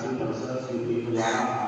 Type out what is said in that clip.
present yourselves, you people.